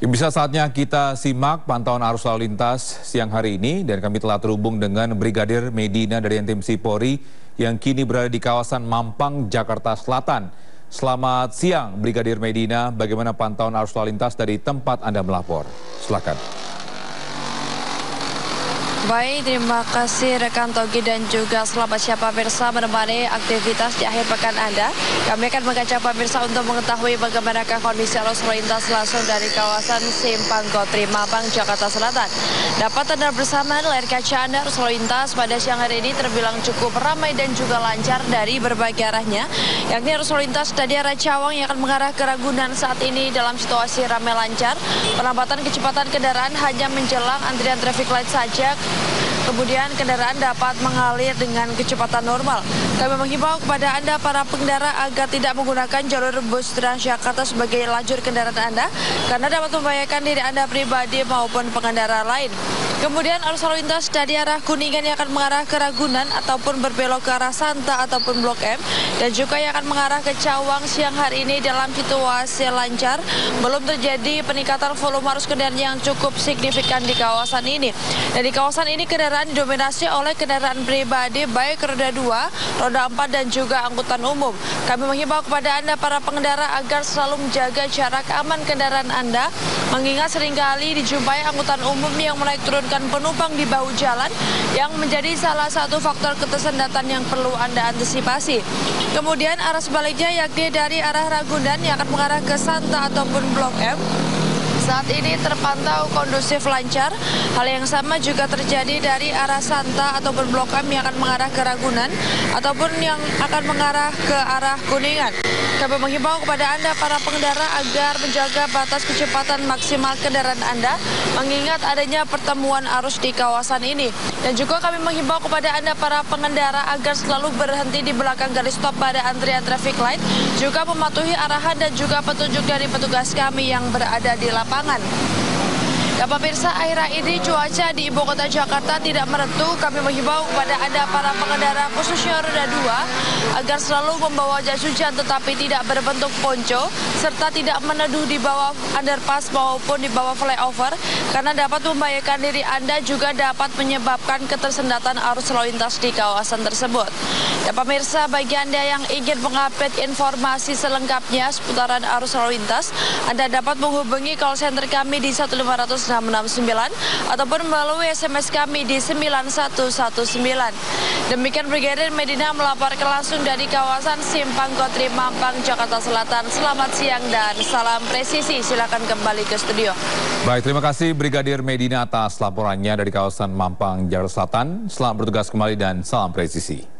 Bisa saatnya kita simak pantauan arus lalu lintas siang hari ini dan kami telah terhubung dengan Brigadir Medina dari NTMC Polri yang kini berada di kawasan Mampang, Jakarta Selatan. Selamat siang Brigadir Medina, bagaimana pantauan arus lalu lintas dari tempat Anda melapor? Silakan. Baik, terima kasih rekan Togi dan juga selamat siapa pemirsa menemani aktivitas di akhir pekan Anda. Kami akan mengajak pemirsa untuk mengetahui bagaimana kondisi arus lalu lintas langsung dari kawasan Simpang Gotri Mampang, Jakarta Selatan. Dapat Anda bersama layar kaca Anda arus lalu lintas pada siang hari ini terbilang cukup ramai dan juga lancar dari berbagai arahnya. Yakni arus lalu lintas dari arah Cawang yang akan mengarah ke Ragunan saat ini dalam situasi ramai lancar. Penambatan kecepatan kendaraan hanya menjelang antrian traffic light saja Kemudian kendaraan dapat mengalir dengan kecepatan normal. Kami menghimbau kepada Anda para pengendara agar tidak menggunakan jalur bus Transjakarta sebagai lajur kendaraan Anda karena dapat membahayakan diri Anda pribadi maupun pengendara lain. Kemudian arus lalu lintas dari arah Kuningan yang akan mengarah ke Ragunan ataupun berbelok ke arah Santa ataupun Blok M dan juga yang akan mengarah ke Cawang siang hari ini dalam situasi lancar. Belum terjadi peningkatan volume arus kendaraan yang cukup signifikan di kawasan ini. Dan di kawasan ini kendaraan didominasi oleh kendaraan pribadi baik roda 2, roda 4 dan juga angkutan umum. Kami menghimbau kepada Anda para pengendara agar selalu menjaga jarak aman kendaraan Anda mengingat sering kali dijumpai angkutan umum yang mulai turun menurunkan penumpang di bahu jalan yang menjadi salah satu faktor ketersendatan yang perlu Anda antisipasi. Kemudian arah sebaliknya yakni dari arah Ragunan yang akan mengarah ke Santa ataupun Blok M saat ini terpantau kondusif lancar. Hal yang sama juga terjadi dari arah Santa ataupun Blok M yang akan mengarah ke Ragunan ataupun yang akan mengarah ke arah Kuningan. Kami menghimbau kepada Anda para pengendara agar menjaga batas kecepatan maksimal kendaraan Anda mengingat adanya pertemuan arus di kawasan ini. Dan juga kami menghimbau kepada Anda para pengendara agar selalu berhenti di belakang garis stop pada antrian traffic light, juga mematuhi arahan dan juga petunjuk dari petugas kami yang berada di lapangan pertimbangan Ya pemirsa, akhir ini cuaca di ibu kota Jakarta tidak menentu. Kami menghimbau kepada Anda para pengendara khususnya roda 2 agar selalu membawa jas hujan tetapi tidak berbentuk ponco serta tidak meneduh di bawah underpass maupun di bawah flyover karena dapat membahayakan diri Anda juga dapat menyebabkan ketersendatan arus lalu lintas di kawasan tersebut. Ya pemirsa, bagi Anda yang ingin mengupdate informasi selengkapnya seputaran arus lalu lintas, Anda dapat menghubungi call center kami di 1500 669 ataupun melalui SMS kami di 9119. Demikian Brigadir Medina melaporkan langsung dari kawasan Simpang Kotri Mampang, Jakarta Selatan. Selamat siang dan salam presisi. Silakan kembali ke studio. Baik, terima kasih Brigadir Medina atas laporannya dari kawasan Mampang, Jakarta Selatan. Selamat bertugas kembali dan salam presisi.